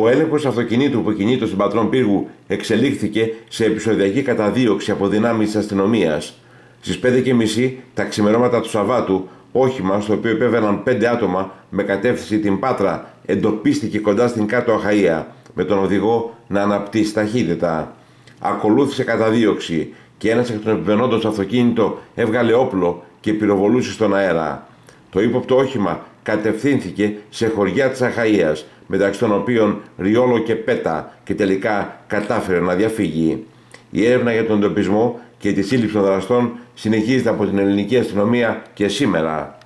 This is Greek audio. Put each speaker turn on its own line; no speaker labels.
Ο έλεγχος αυτοκινήτου που κινείται στον πατρόν πύργου εξελίχθηκε σε επεισοδιακή καταδίωξη από δυνάμεις της αστυνομίας. Στις 5.30 τα ξημερώματα του Σαββάτου, όχημα στο οποίο επέβαιναν πέντε άτομα με κατεύθυνση την Πάτρα εντοπίστηκε κοντά στην κάτω Αχαία, με τον οδηγό να αναπτύσσει ταχύτητα. Ακολούθησε καταδίωξη και ένας εκ των επιβαινόντων στο αυτοκίνητο έβγαλε όπλο και πυροβολούσε στον αέρα. Το ύποπτο όχημα κατευθύνθηκε σε χωριά της Αχαΐας, μεταξύ των οποίων Ριόλο και Πέτα και τελικά κατάφερε να διαφύγει. Η έρευνα για τον εντοπισμό και τη σύλληψη των δραστών συνεχίζεται από την ελληνική αστυνομία και σήμερα.